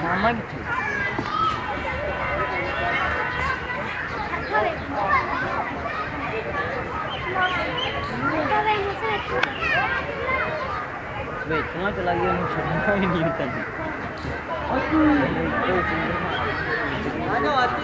Mama gidiyor. Cuma lagi yang siapa ini tadi? Aku. Mana waktu.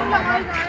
Oh, my God.